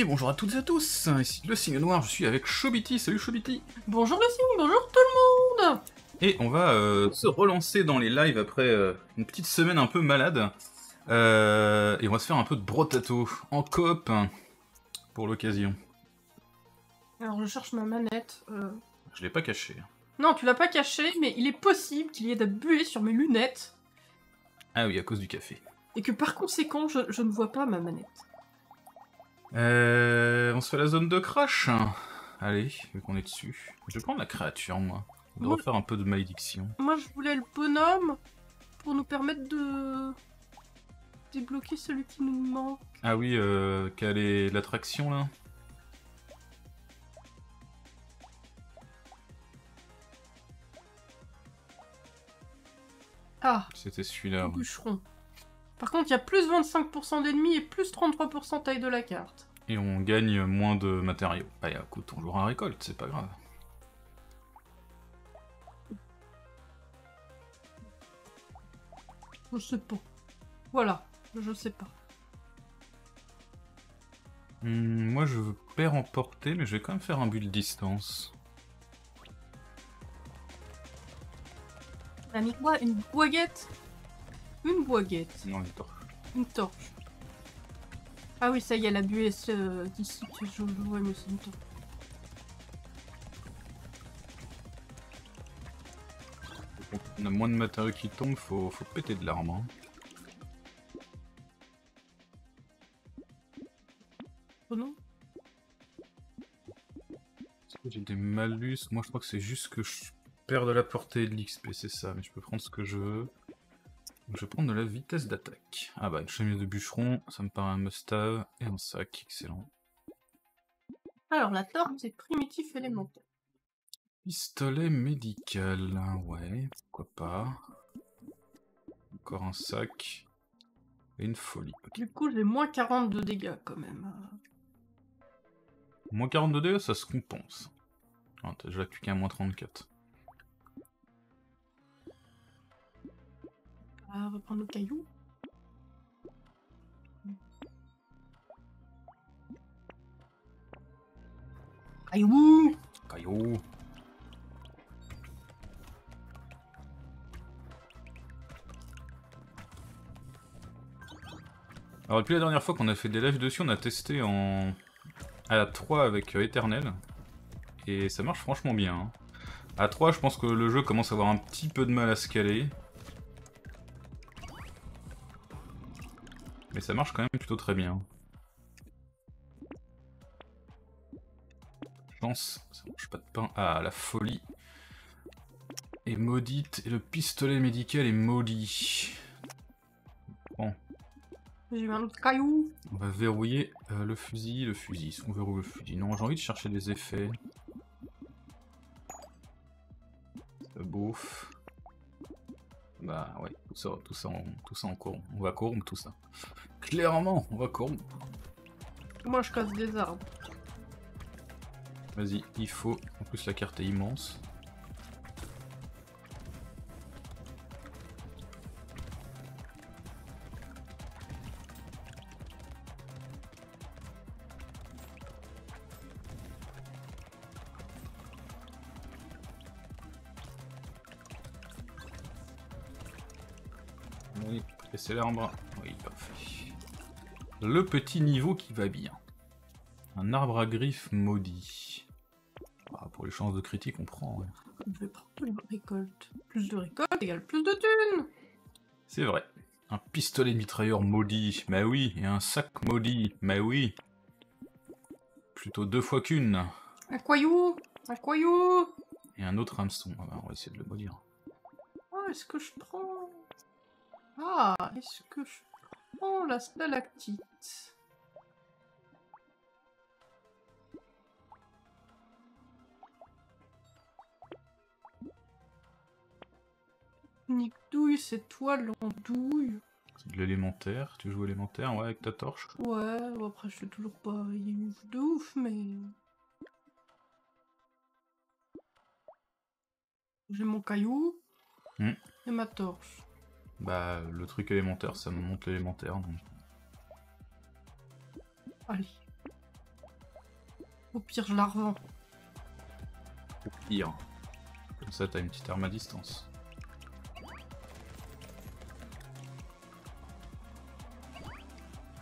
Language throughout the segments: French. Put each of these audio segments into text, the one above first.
Et bonjour à toutes et à tous, ici le signe noir, je suis avec Chobiti, salut Chobiti Bonjour le signe, bonjour tout le monde Et on va euh, se relancer dans les lives après euh, une petite semaine un peu malade. Euh, et on va se faire un peu de brotato en coop pour l'occasion. Alors je cherche ma manette. Je l'ai pas caché. Non, tu l'as pas caché, mais il est possible qu'il y ait de la buée sur mes lunettes Ah oui, à cause du café. et que par conséquent je, je ne vois pas ma manette. Euh, on se fait la zone de crash Allez, vu qu'on est dessus. Je vais prendre la créature, moi. On Moi- faire un peu de malédiction. Moi je voulais le bonhomme pour nous permettre de débloquer celui qui nous manque. Ah oui, euh, quelle est l'attraction, là? Ah, C'était celui-là. bûcheron. Par contre, il y a plus 25% d'ennemis et plus 33% taille de la carte. Et on gagne moins de matériaux. Bah écoute, on jouera à récolte, c'est pas grave. Je sais pas. Voilà, je sais pas. Hmm, moi je veux père emporter, mais je vais quand même faire un bulle distance. T'as mis quoi? Une boiguette Une boiguette. Non, les torches. Une torche. Ah oui, ça y est, la buée se dissipe. Je, vois, mais c'est une torche. On a moins de matériaux qui tombent, faut, faut péter de l'arme. hein. Oh non J'ai des malus, moi je crois que c'est juste que je perds de la portée de l'XP, c'est ça, mais je peux prendre ce que je veux. Donc je vais prendre de la vitesse d'attaque. Ah bah une chemise de bûcheron, ça me paraît un must-have, et un sac, excellent. Alors, la torche, c'est primitif élémentaire. Pistolet médical, ouais, pourquoi pas. Encore un sac. Et une folie. Du coup, j'ai moins 40 de dégâts quand même. Moins 42 dégâts, ça se compense. Ah, t'as déjà plus qu'un moins 34. On va prendre le caillou. Caillou Caillou Alors depuis la dernière fois qu'on a fait des lives dessus, on a testé en... à la 3 avec euh, Eternel. Et ça marche franchement bien. hein. À 3, je pense que le jeu commence à avoir un petit peu de mal à se caler. Mais ça marche quand même plutôt très bien. Chance, ça mange pas de pain. Ah, la folie est maudite et le pistolet médical est maudit. Bon, J'ai eu un autre caillou. on va verrouiller euh, le fusil, le fusil. Si on verrouille le fusil. Non, j'ai envie de chercher des effets. Ça bouffe. Bah ouais, tout ça, tout ça, on, tout ça en courbe. On va courbe tout ça. Clairement, on va courbe. Moi, je casse des arbres. Vas-y, il faut. En plus, la carte est immense. Oui, c'est l'arbre. Oui, parfait. Le petit niveau qui va bien. Un arbre à griffes maudit. Ah, pour les chances de critique, on prend. ouais. Je vais prendre une récolte. Plus de récolte égale plus de thunes C'est vrai. Un pistolet mitrailleur maudit, mais oui. Et un sac maudit, mais oui. Plutôt deux fois qu'une. Un caillou Un caillou Et un autre hameçon. Ah on va essayer de le maudire. Ah, est-ce que je prends... Ah, est-ce que je prends la stalactite? Nique douille, c'est toi l'andouille. C'est de l'élémentaire. Tu joues élémentaire, ouais, avec ta torche? Ouais, bon, après je suis toujours pas ouf de ouf, mais... J'ai mon caillou Hmm. et ma torche. Bah, le truc élémentaire, ça me monte l'élémentaire. donc. Allez. Au pire, je la revends. Au pire. Comme ça, t'as une petite arme à distance.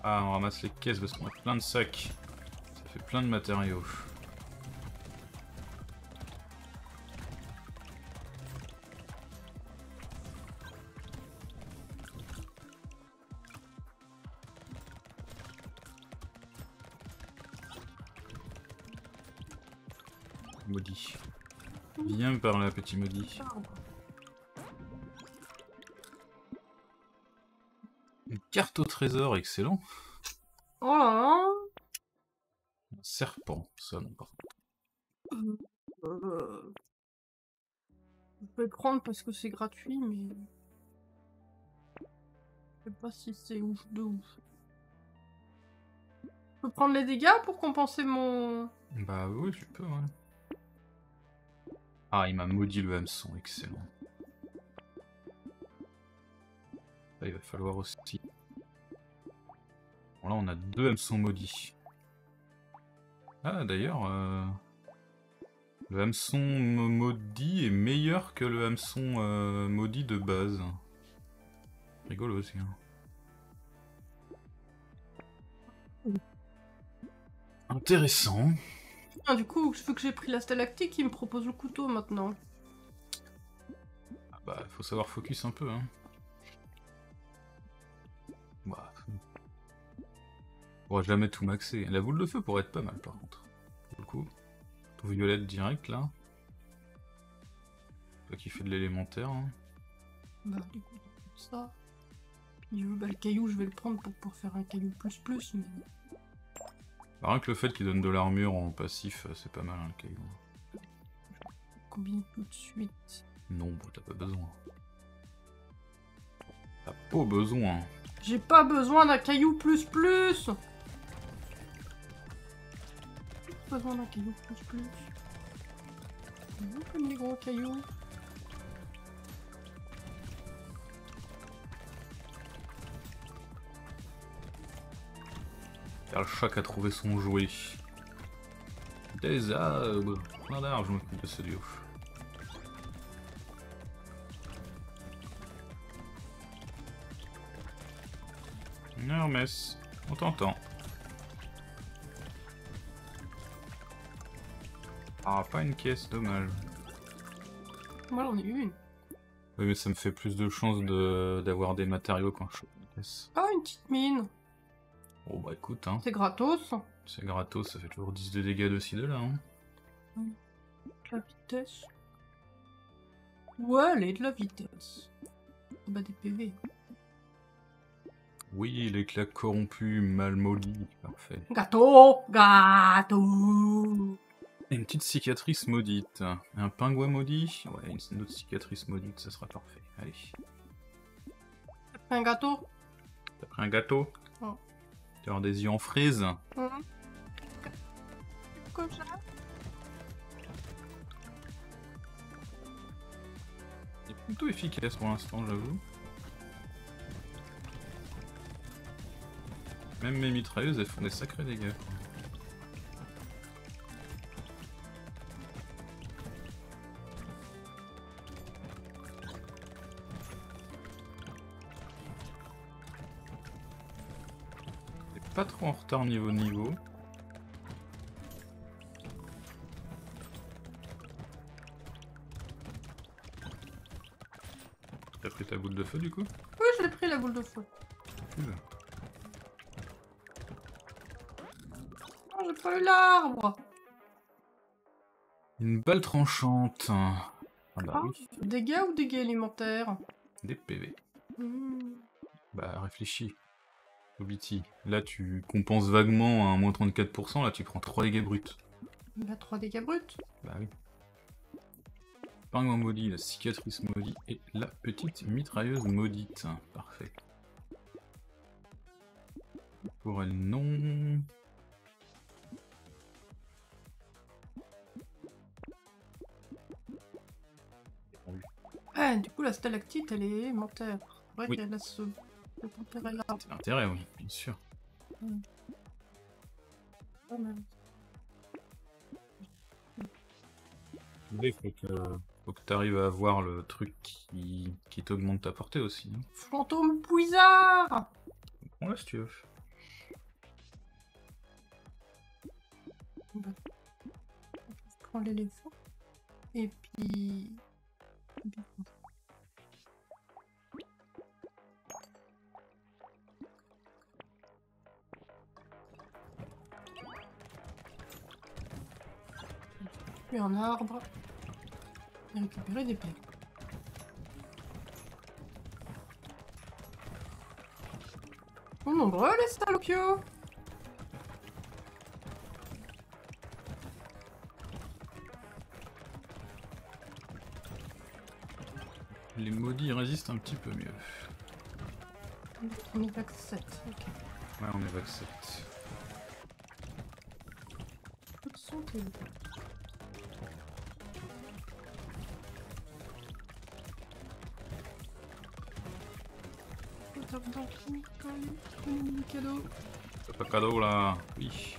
Ah, on ramasse les caisses parce qu'on a plein de sacs. Ça fait plein de matériaux. Me parler, petit maudit. Une carte au trésor, excellent. Oh là là Un serpent, ça non par contre. Euh, Je peux le prendre parce que c'est gratuit, mais... Je sais pas si c'est ouf de ouf. Je peux prendre les dégâts pour compenser mon... Bah oui, tu peux, ouais. Ah, il m'a maudit le hameçon, excellent. Il va falloir aussi... Bon, là, on a deux hameçons maudits. Ah, d'ailleurs... euh, Le hameçon maudit est meilleur que le hameçon euh, maudit de base. Rigolo aussi. hein. Intéressant. Ah, du coup, vu que j'ai pris la stalactique, il me propose le couteau maintenant. Ah Bah, faut savoir focus un peu, hein. Bah, on pourra jamais tout maxer. La boule de feu pourrait être pas mal, par contre. Pour le coup. Tout violette direct, là. Toi qui fais de l'élémentaire, hein. Bah, du coup, ça. Puis, bah, le caillou, je vais le prendre pour, pour faire un caillou plus plus, mais... Bah, rien que le fait qu'il donne de l'armure en passif, euh, c'est pas mal, hein, le caillou. Combine tout de suite. Non, bah, t'as pas besoin. T'as pas besoin. J'ai pas besoin d'un caillou plus plus Pas besoin d'un caillou plus plus. Comme les gros cailloux. Car le chat a trouvé son jouet. Des arbres. Plein d'arbres, je m'occupe de ce duo. Hermès, on t'entend. Ah, pas une caisse, dommage. Moi j'en ai une. Oui, mais ça me fait plus de chances de- d'avoir des matériaux quand je une caisse. Ah, une petite mine. Bon, bah écoute, hein, C'est gratos. c'est gratos, ça fait toujours 10 de dégâts de ci de là. Hein. La vitesse. Ouais, elle est de la vitesse. Bah des PV. Oui, l'éclat corrompu, mal maudit, parfait. Gâteau Gâteau une petite cicatrice maudite. Un pingouin maudit? Ouais, une, autre cicatrice maudite, ça sera parfait. Allez. Un gâteau? T'as pris un gâteau? Tu as des yeux en frise Hum. Comme ça Il est plutôt efficace pour l'instant, j'avoue. Même mes mitrailleuses, elles font des sacrés dégâts. quoi. Pas trop en retard niveau niveau. T'as pris ta boule de feu du coup? Oui, je l'ai pris la boule de feu. Cool. Oh, j'ai pas eu l'arbre Une balle tranchante. Ah oui, Dégâts ou dégâts alimentaires des PV. Hmm. Bah réfléchis. Obiti, là tu compenses vaguement à un moins 34%, là tu prends 3 dégâts bruts. Bah 3 dégâts bruts. Bah oui. Pingouin maudit, la cicatrice maudite et la petite mitrailleuse maudite. Parfait. Pour elle, non. Ah, du coup, la stalactite, elle est élémentaire. Vrai Oui. qu'elle a ce... intérêt-là. C'est l'intérêt, oui, bien sûr. Pas mal. il faut que, faut que tu arrives à avoir le truc qui, qui t'augmente ta portée aussi. hein. Fantôme Pouizard Prends-le si tu veux. Bah, Je prends l'éléphant. Et puis... Puis un arbre. Et récupérer des pierres. Ils sont nombreux les salopios Les maudits résistent un petit peu mieux. On est back 7. Ok. Ouais, on est vexé. Où sont-ils Tape cadeau. C'est pas cadeau là. Oui.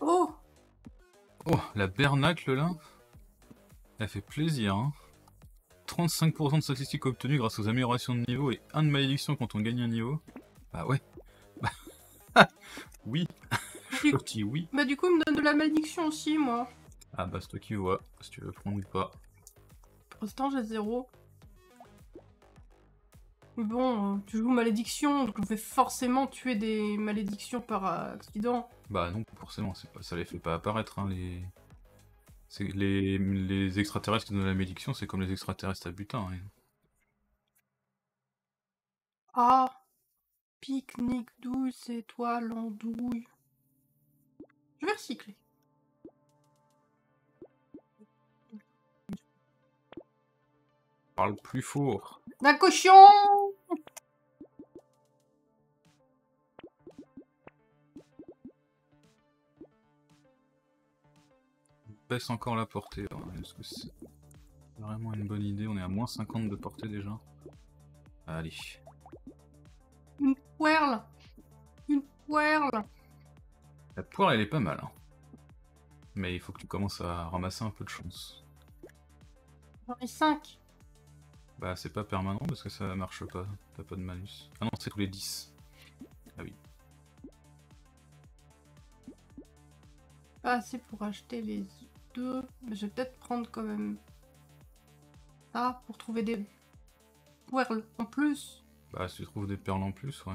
Oh Oh, la bernacle là Elle fait plaisir, hein 35% de statistiques obtenues grâce aux améliorations de niveau et 1 de malédiction quand on gagne un niveau. Bah ouais. Bah... oui. Du- Je dis oui. Bah du coup, il me donne de la malédiction aussi, moi. Ah bah c'est toi qui vois, si tu veux prendre ou pas. Pour l'instant, j'ai zéro. Mais bon, euh, tu joues malédiction, donc je vais forcément tuer des malédictions par accident. Bah non, forcément, c'est pas, ça les fait pas apparaître, hein, les... Les, les extraterrestres qui donnent la malédiction, c'est comme les extraterrestres à butin. hein. Ah Pique-nique douce, étoile, andouille. Je vais recycler. Parle plus fort. Un cochon Baisse encore la portée. Est-ce que c'est vraiment une bonne idée On est à moins 50 de portée déjà. Allez. Une poêle Une poêle La poire, elle est pas mal. hein. Mais il faut que tu commences à ramasser un peu de chance. J'en ai 5. Bah, c'est pas permanent parce que ça marche pas. T'as pas de malus. Ah non, c'est tous les 10. Pas assez pour acheter les deux. Mais je vais peut-être prendre quand même ça pour trouver des poêles en plus. Bah, si tu trouves des perles en plus, ouais.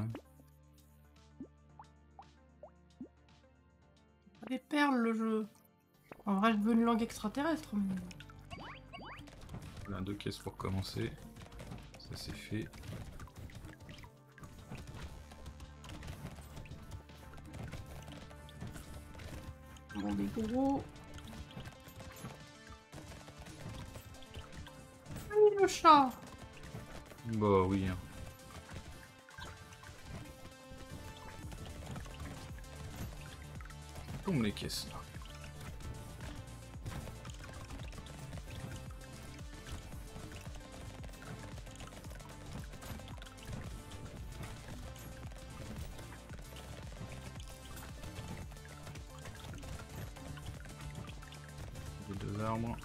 Des perles le jeu. En vrai, je veux une langue extraterrestre. Mais... Voilà, deux caisses pour commencer. Ça c'est fait. Bon, des gros. Oui, le chat Bah oui. hein. Tombe les caisses là. Arbres.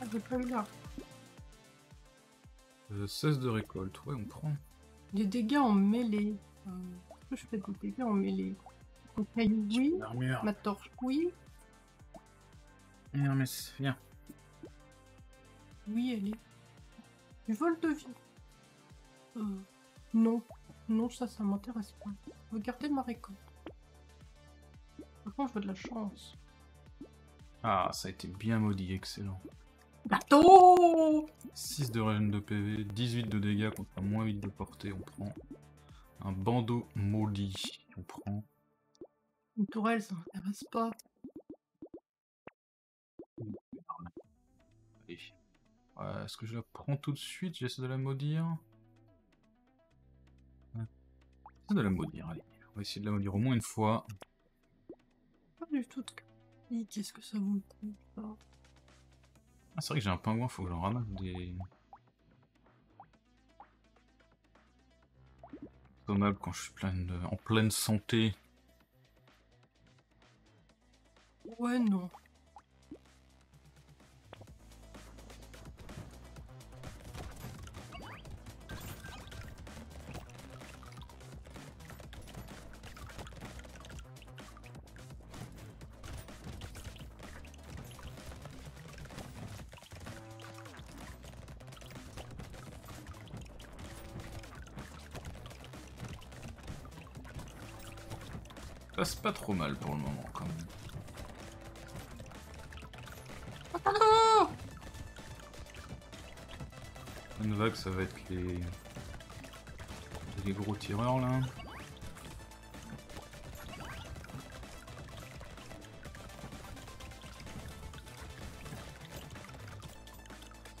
Ah, j'ai pas eu là. Euh, 16 de récolte, ouais on prend. Des dégâts en mêlée. Euh, Est-ce que je fais des dégâts en mêlée? Mon caillou, oui. Armure. Ma torche, oui. Non mais c'est- viens. Oui, elle est. Du vol de vie. Euh, non. Non, ça, ça m'intéresse pas. Regardez ma récolte. Franchement, je veux de la chance. Ah, ça a été bien maudit, excellent. Bateau 6 de régène de PV, 18 de dégâts contre moins 8 de portée, on prend. Un bandeau maudit, on prend. Une tourelle, ça m'intéresse pas. Allez. Ouais, Est-ce que je la prends tout de suite? J'essaie de la maudire. De la maudire, allez. On va essayer de la maudire au moins une fois. Pas du tout de. Qu'est-ce que ça vaut le coup ça Ah, c'est vrai que j'ai un pingouin, faut que j'en ramasse des... Dommable quand je suis pleine en pleine santé. Ouais, non. Passe pas trop mal pour le moment quand même. Une vague, ça va être les... les gros tireurs là.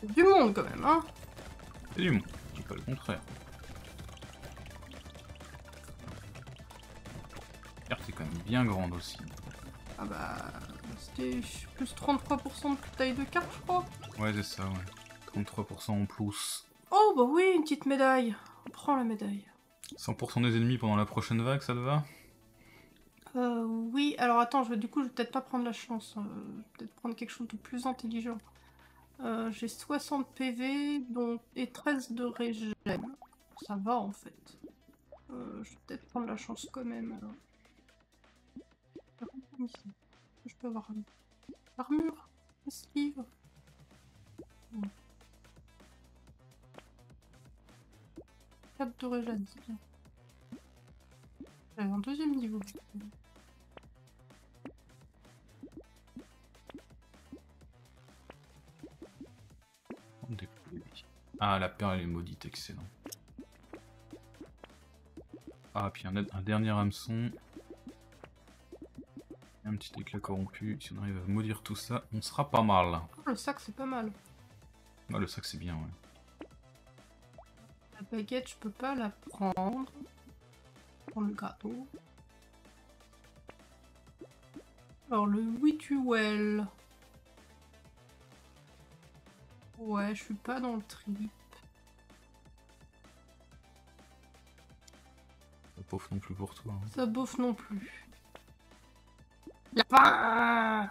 Du monde quand même, hein C'est du monde, je pas le contraire. Quand même bien grande aussi. Ah bah, c'était plus 33% de taille de carte, je crois. Ouais, c'est ça, ouais. 33% en plus. Oh bah oui, une petite médaille. On prend la médaille. 100% des ennemis pendant la prochaine vague, ça te va? Euh, oui. Alors attends, je vais, du coup, je vais peut-être pas prendre la chance. Euh, peut-être prendre quelque chose de plus intelligent. Euh, J'ai 60 PV et 13 de régène. Ça va en fait. Euh, je vais peut-être prendre la chance quand même. Alors. Je peux avoir une armure, esquive. Hmm. 4 de c'est bien. J'avais un deuxième niveau. Ah, la perle est maudite, excellent. Ah, puis un dernier hameçon un petit éclat corrompu. Si on arrive à maudire tout ça, on sera pas mal. le sac, c'est pas mal. Ah, le sac, c'est bien, ouais. La baguette, je peux pas la prendre. Prendre le gâteau. Alors, le Wituel. Ouais, je suis pas dans le trip. Ça bouffe non plus pour toi. Hein. Ça bouffe non plus. Lapin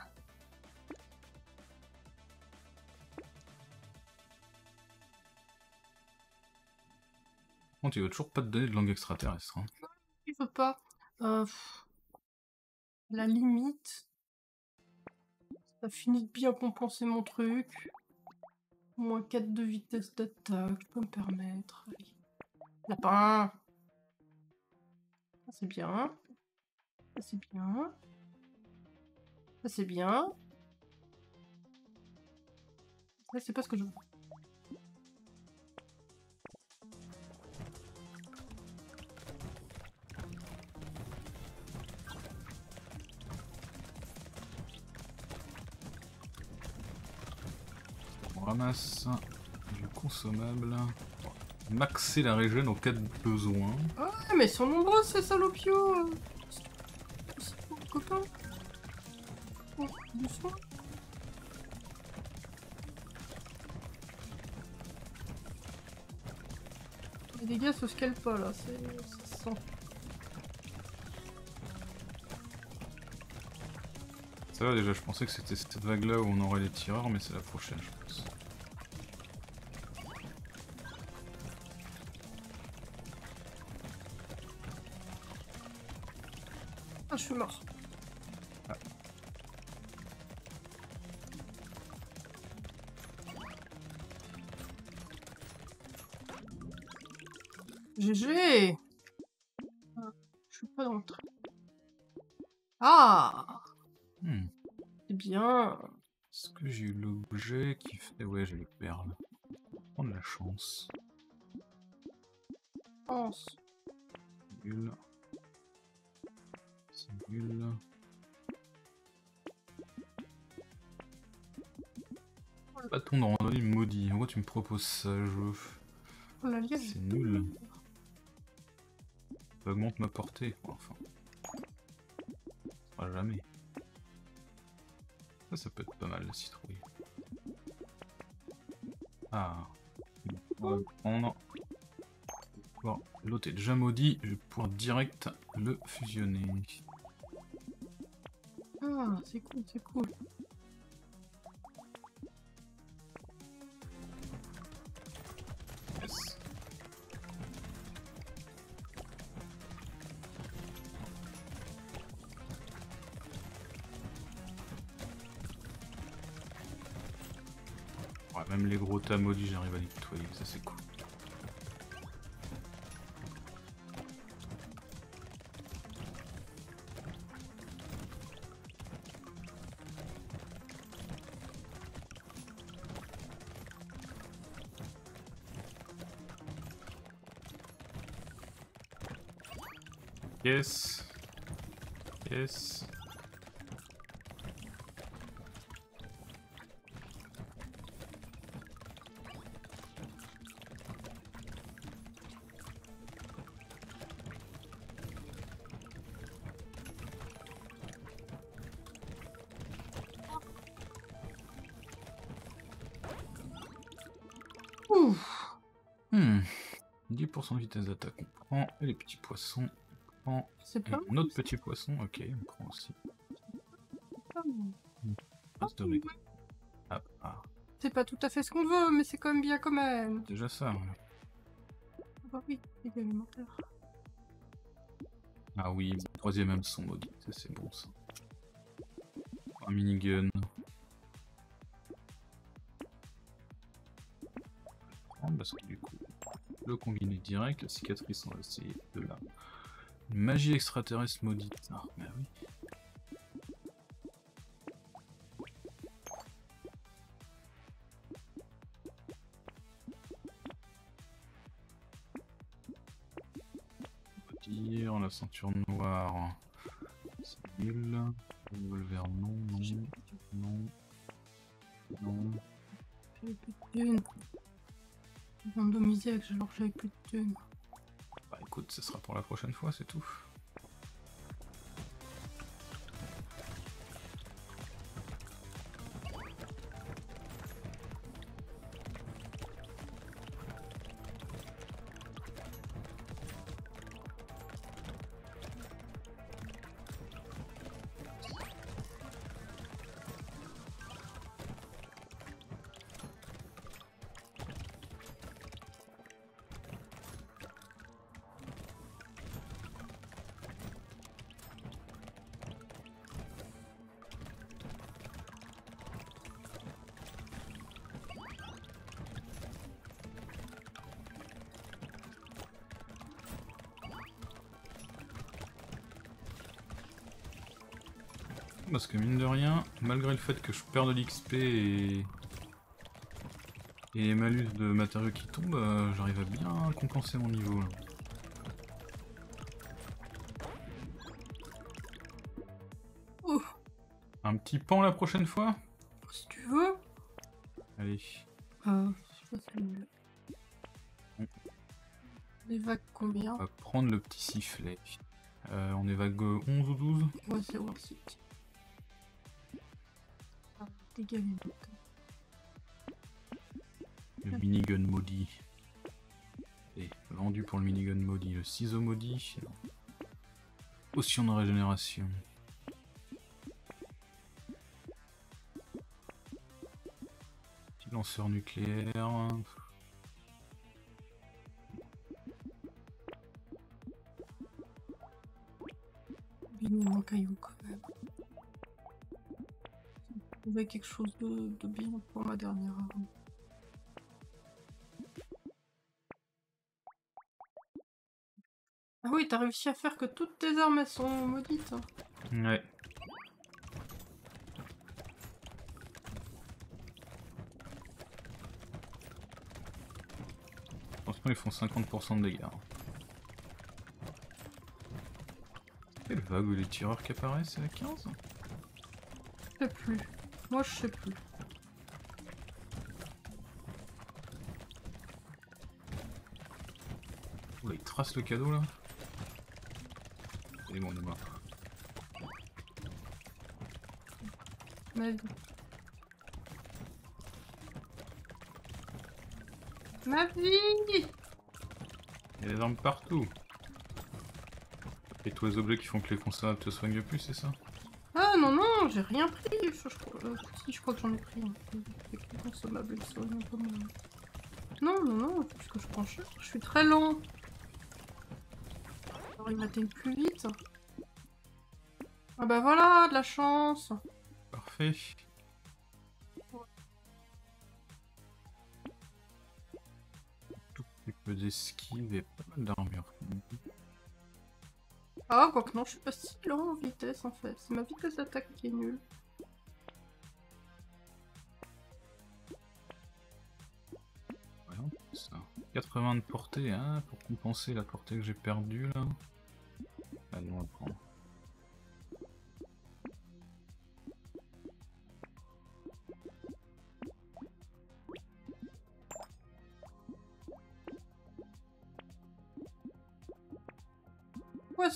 Bon, tu veux toujours pas te donner de langue extraterrestre. Hein. Il veut pas. Euh, la limite. Ça finit de bien compenser mon truc. Moins 4 de vitesse d'attaque, je peux me permettre. Lapin C'est bien. C'est bien c'est bien. Ça, c'est pas ce que je veux. On ramasse du consommable. Maxer la région au cas de besoin. Ah, mais ils sont nombreux ces salopios Copains les dégâts se scalent pas là, c'est ça. Ça va déjà, je pensais que c'était cette vague là où on aurait les tireurs, mais c'est la prochaine je pense. Ah, je suis mort. GG ah, Je suis pas dans le train. Ah hmm. C'est bien Est-ce que j'ai eu l'objet qui fait... Ouais, j'ai les perles. Prendre la chance. Chance. Nul. C'est nul. Bâton de randonnée maudit. Pourquoi tu me proposes ça, jeu C'est nul augmente ma portée. Enfin. Ça jamais. Ça, ça peut être pas mal la citrouille. Ah. On va le prendre. Bon, l'autre est déjà maudit, je vais pouvoir direct le fusionner. Ah, c'est cool, c'est cool. Même les gros tas maudits, j'arrive à les nettoyer, ça c'est cool. Yes. Yes. 10% de vitesse d'attaque, on prend. Et les petits poissons, on prend. C'est Et pas un autre petit poisson, ok, on prend aussi. Ah, ah, C'est pas tout à fait ce qu'on veut, mais c'est quand même bien quand même. déjà ça. ouais. Ah bah oui. Ah oui, troisième hameçon maudit, ça c'est bon ça. Un minigun. Le combiné direct, la cicatrice on va essayer de là. Magie extraterrestre maudite. Ah bah oui. On la ceinture noire. C'est nul. Revolver non, non, non. Non. Randomisé avec que j'avais plus de thunes. Bah écoute, ce sera pour la prochaine fois, c'est tout. Parce que mine de rien, malgré le fait que je perds de l'XP et... et les malus de matériaux qui tombent, euh, j'arrive à bien compenser mon niveau. là. Un petit pan la prochaine fois? Si tu veux. Allez. Euh, je sais pas vagues combien? On va prendre le petit sifflet. Euh, on est vague 11 ou 12 Ouais, c'est Le minigun maudit. Et vendu pour le minigun maudit. Le ciseau maudit. Potion de régénération. Petit lanceur nucléaire. En caillou quelque chose de, de bien pour ma dernière arme. Ah oui, t'as réussi à faire que toutes tes armes elles sont maudites. hein. Ouais. Franchement, ils font 50% de dégâts. hein. Quelle vague où les tireurs qui apparaissent, c'est la 15 Je sais plus. Moi je sais plus. Oula, il trace le cadeau là C'est bon, on est mort. Ma vie. Ma vie Il y a des armes partout. Et tous les objets qui font que les consommables te soignent plus, c'est ça? J'ai rien pris. Je, crois- euh, si, je crois que j'en ai pris. Les consommables. Non, non, non, parce que je prends cher. Je suis très lent. Il m'atteigne plus vite. Ah bah voilà, de la chance. Parfait. Tout petit peu d'esquive et pas mal d'armure. Ah, quoique non, je suis pas si lent en vitesse en fait. C'est ma vitesse d'attaque qui est nulle. Voyons ça. 80 de portée, hein, pour compenser la portée que j'ai perdue là. Ah on va prendre.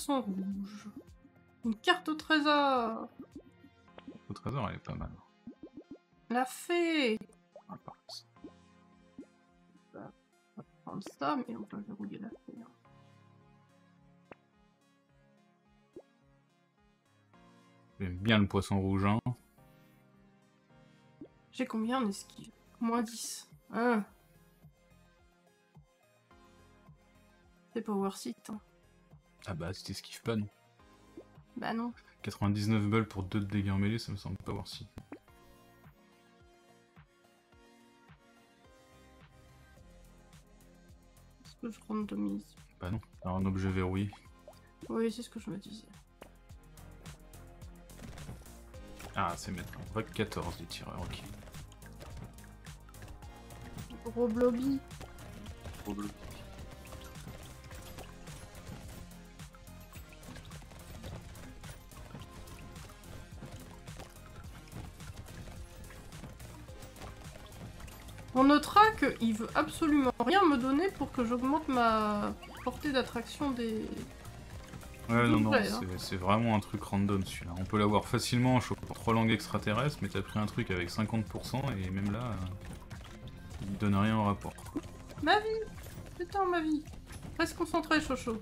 Poisson rouge. Une carte au trésor. Au trésor, elle est pas mal. La fée. Ah, ça. On va prendre ça, mais on peut verrouiller la fée. hein. J'aime bien le poisson rouge, hein. J'ai combien en esquive? Moins 10. Ah. C'est it. hein. Ah bah, si t'esquives pas, non. Bah non. 99 balles pour 2 de dégâts en mêlée, ça me semble pas voir si. Est-ce que je randomise? Bah non, alors un objet verrouillé. Oui, c'est ce que je me disais. Ah, c'est maintenant. Que 14 les tireurs, ok. Gros blobby. On qu'il veut absolument rien me donner pour que j'augmente ma portée d'attraction des... Ouais, non, non, hein. c'est- vraiment un truc random celui-là. On peut l'avoir facilement en chopant 3 langues extraterrestres, mais t'as pris un truc avec 50% et même là, euh, il donne rien en rapport. Ma vie Putain, ma vie Reste concentré, Chocho.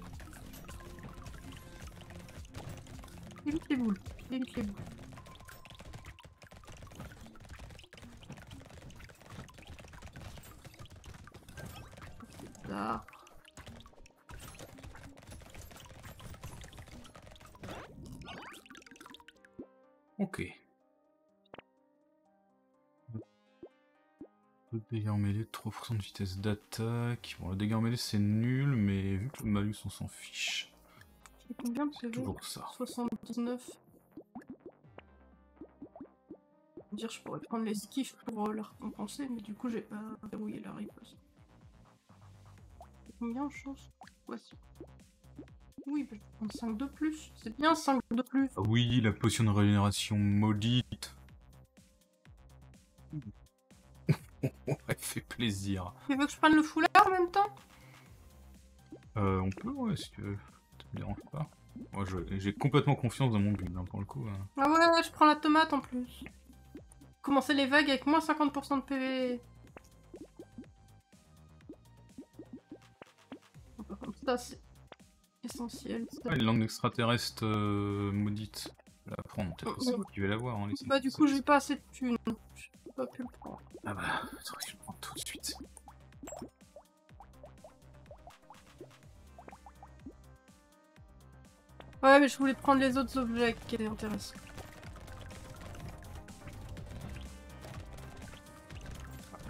Évite les boules. Évite les boules. Bizarre. Vitesse d'attaque. Bon, le dégât en mêlée c'est nul, mais vu que le malus on s'en fiche. Combien de toujours ça. 79. Dire, je pourrais prendre les skiffs pour la récompenser, mais du coup, j'ai pas verrouillé la riposte. Combien de chance Voici. Oui, bah, je vais prendre 5 de plus. C'est bien 5 de plus. Ah oui, la potion de régénération maudite. Elle fait plaisir. Tu veux que je prenne le foulard en même temps? Euh, on peut, ouais, est-ce que ça me dérange pas Moi, j'ai complètement confiance dans mon build, hein, pour le coup. hein. Ah ouais, je prends la tomate en plus. Commencer les vagues avec moins 50% de PV. Comme ça, c'est essentiel. ça. Ouais, les langues extraterrestres euh, maudites, la prendre, peut-être que c'est vous qui l'avoir. Hein, Bah, du coup, j'ai pas assez de thunes. Pas pu le prendre. Ah bah, que je le prenne tout de suite. Ouais, mais je voulais prendre les autres objets qui étaient intéressants.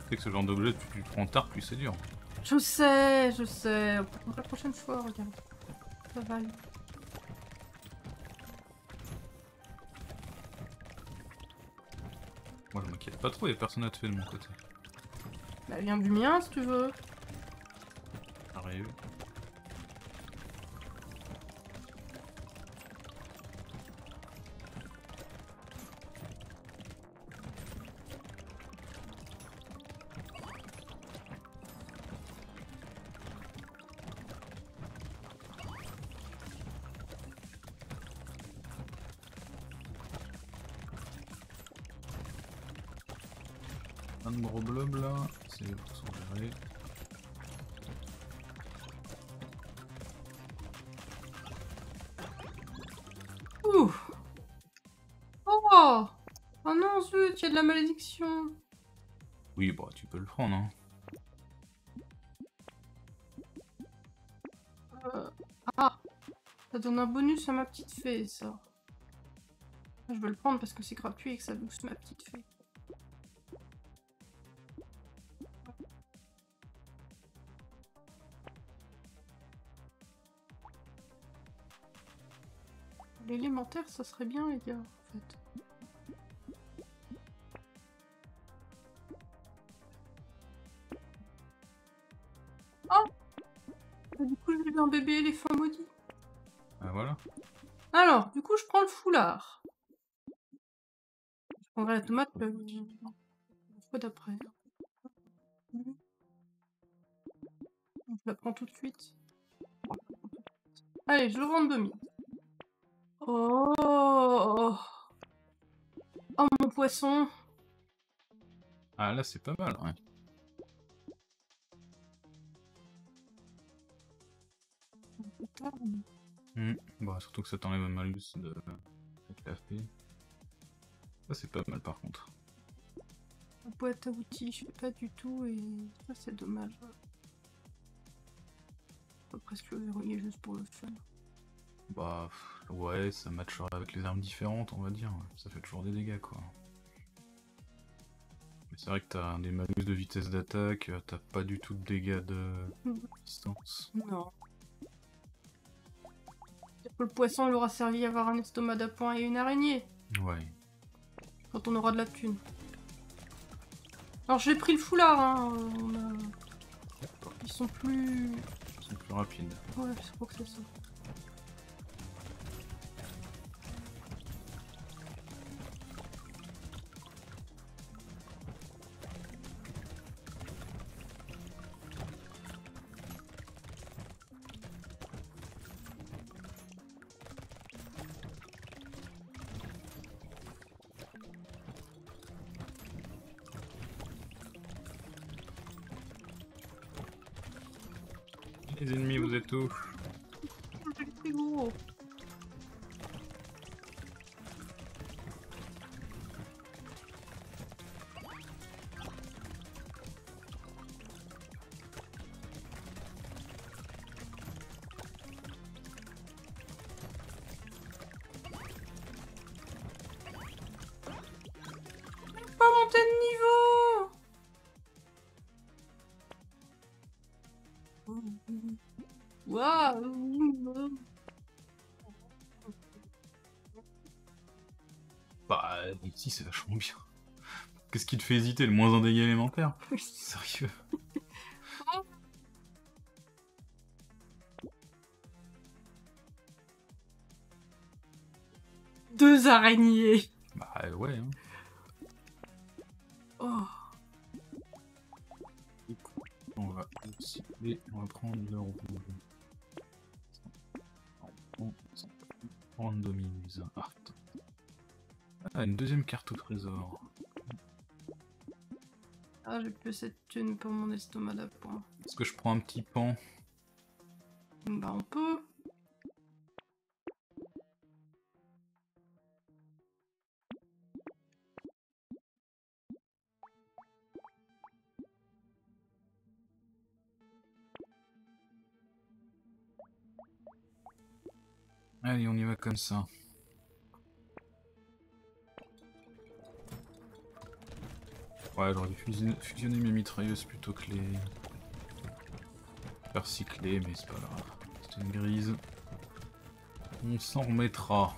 C'est que ce genre d'objet, plus tu le prends tard, plus c'est dur. Je sais, je sais. On prendra La prochaine fois, regarde. Ça va Moi, je m'inquiète pas trop, y'a personne à tuer de mon côté. Bah, viens du mien si tu veux. Arrive. De la malédiction. Oui, bah tu peux le prendre. Hein. Euh, Ah Ça donne un bonus à ma petite fée, ça. Je vais le prendre parce que c'est gratuit et que ça booste ma petite fée. L'élémentaire, ça serait bien, les gars, en fait. Foulard. Je prendrai la tomate euh, la fois d'après? Je la prends tout de suite. Allez, je le randomise. Oh Oh mon poisson Ah là c'est pas mal, ouais. Bon, surtout que ça t'enlève un malus de fée. Ça c'est pas mal par contre. La boîte à outils, je fais pas du tout et ça c'est dommage. Presque le verrouiller juste pour le fun. Bah ouais, ça matchera avec les armes différentes, on va dire. Ça fait toujours des dégâts quoi. Mais c'est vrai que t'as des malus de vitesse d'attaque, t'as pas du tout de dégâts de Mhm. distance. Non. Le poisson lui aura servi à avoir un estomac d'appoint et une araignée Ouais. quand on aura de la thune. Alors j'ai pris le foulard, hein. on a- Ils sont plus. C'est plus rapide. Ouais, je crois que c'est ça. Les ennemis, vous êtes où Ici c'est vachement bien. Qu'est-ce qui te fait hésiter Le moins un dégât élémentaire Sérieux? Deux araignées deuxième carte au trésor. Ah, j'ai plus cette thune pour mon estomac d'appoint. Est-ce que je prends un petit pan? Bah, on peut. Allez, on y va comme ça. Ouais, j'aurais dû fusionner, mes mitrailleuses plutôt que les... Faire cycler, mais c'est pas grave. C'est une grise. On s'en remettra.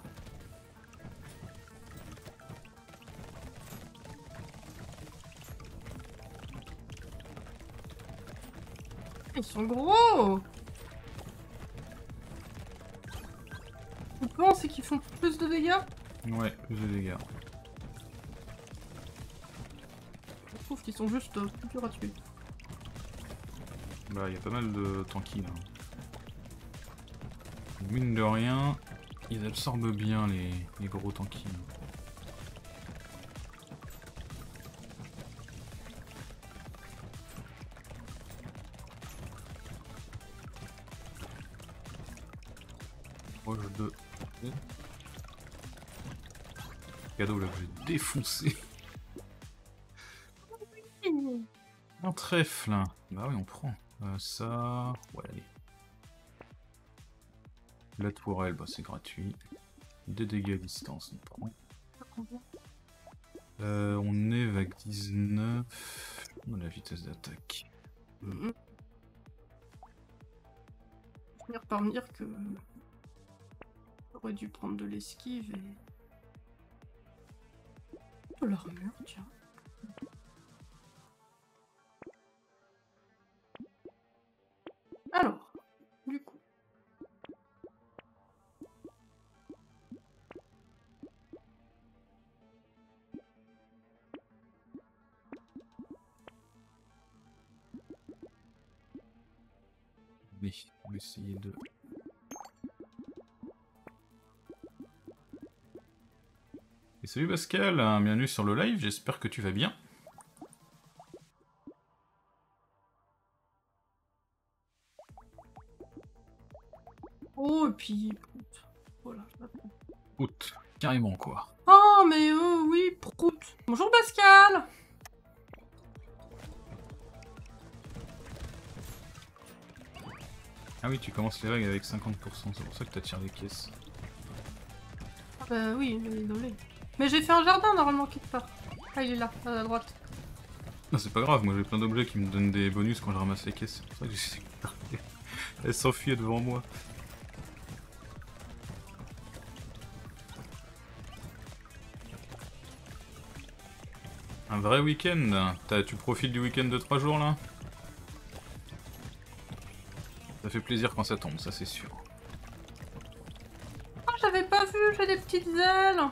Ils sont gros Vous pensez qu'ils font plus de dégâts? Ouais, plus de dégâts. Je qu'ils sont juste durs à tuer. Bah, il y a pas mal de tanky là. Mine de rien, ils absorbent bien les, les gros tanky. Proche de. Cadeau là que j'ai défoncé. Trèfle. Bah oui, on prend. Euh, ça... Ouais, allez. La tourelle, bah c'est gratuit. Des dégâts à distance, on prend. Euh, on est avec 19. On a la vitesse d'attaque. Mhm. Finir par me dire que j'aurais dû prendre de l'esquive et de l'armure, tiens. Salut Pascal, bienvenue sur le live, j'espère que tu vas bien. Oh, et puis. Voilà, je la prends. Out, carrément quoi. Oh, mais euh, oui, prout. Bonjour Pascal Ah oui, tu commences les règles avec 50%, c'est pour ça que t'attires les caisses. Ah Bah oui, mais désolé. Mais j'ai fait un jardin normalement quelque part. Ah, il est là, à droite. Non, c'est pas grave, moi j'ai plein d'objets qui me donnent des bonus quand je ramasse les caisses, c'est pour ça que garder. Elle s'enfuit devant moi. Un vrai week-end Tu profites du week-end de 3 jours là? Ça fait plaisir quand ça tombe, ça c'est sûr. Oh, j'avais pas vu, j'ai des petites ailes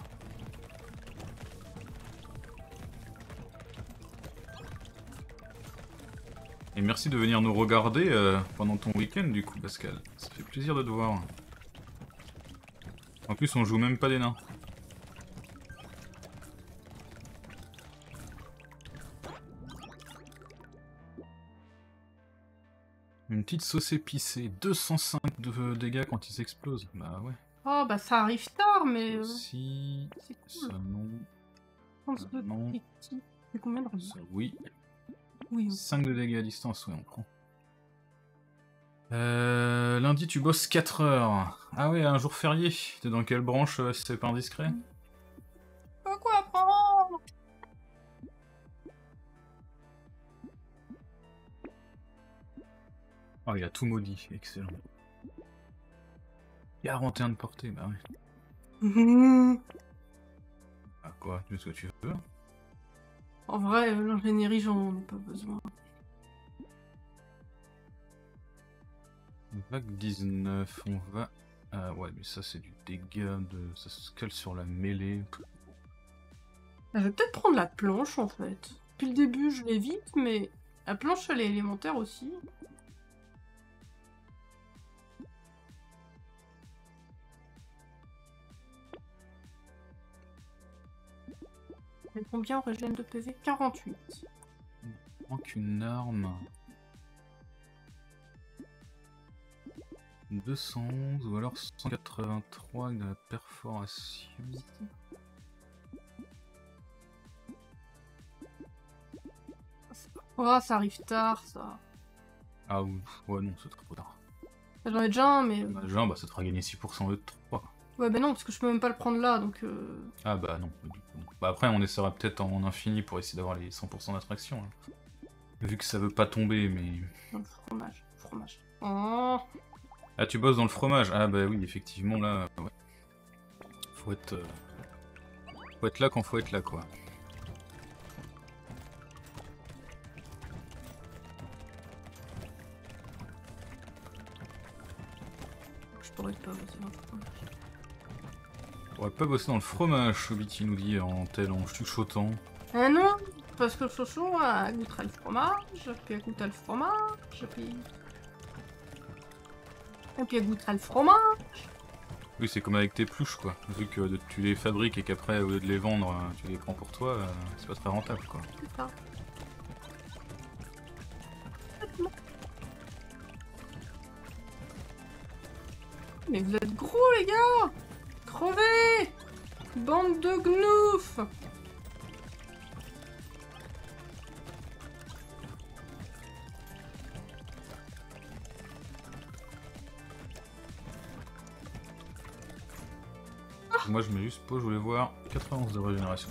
Et merci de venir nous regarder euh, pendant ton week-end du coup Pascal. Ça fait plaisir de te voir. En plus on joue même pas des nains. Une petite sauce épicée, 205 de dégâts quand ils explosent. Bah ouais. Oh, bah ça arrive tard, mais euh, Si, c'est ça cool. non, 32 non. petits. C'est combien de rames ça oui. Oui, oui. 5 de dégâts à distance, ouais, on prend. Euh, lundi, tu bosses 4 heures. Ah ouais, un jour férié. T'es dans quelle branche, euh, si c'est pas indiscret? Pas quoi prendre Oh, il a tout maudit, excellent. 41 de portée, bah ouais. Ah quoi, tu fais ce que tu veux En vrai, l'ingénierie, j'en ai pas besoin. Vague 19, on va... Ah ouais, mais ça c'est du dégât de... Ça se cale sur la mêlée. Je vais peut-être prendre la planche en fait. Depuis le début, je l'évite, mais la planche, elle est élémentaire aussi. Combien on régène de PV 48. manque une arme. 211 ou alors 183 avec de la perforation. Oh, ça arrive tard, ça. Ah ou- ouais non, c'est trop tard. J'en ai déjà un, mais... Bah, genre, bah, ça te fera gagner 6% de 3. Ouais, bah non, parce que je peux même pas le prendre là, donc... euh, Ah bah non. Bah, après on essaiera peut-être en infini pour essayer d'avoir les 100% d'attraction. hein. Vu que ça veut pas tomber, mais... Dans le fromage. Fromage. Oh Ah tu bosses dans le fromage Ah bah oui, effectivement là... Ouais. Faut être... euh, Faut être là quand faut être là quoi. Je pourrais pas bosser pourrait pas bosser dans le fromage, Chobiti nous dit en tel en chuchotant. Ah non Parce que Chocho, elle goûterait le fromage, puis elle goûterait le fromage, puis... Et puis elle goûterait le fromage Oui, c'est comme avec tes pluches quoi. Vu que de- tu les fabriques et qu'après au lieu de les vendre, euh, tu les prends pour toi, euh, c'est pas très rentable quoi. Mais vous êtes gros les gars crever Bande de gnouf ah Moi je mets juste pause, je voulais voir 91 de régénération.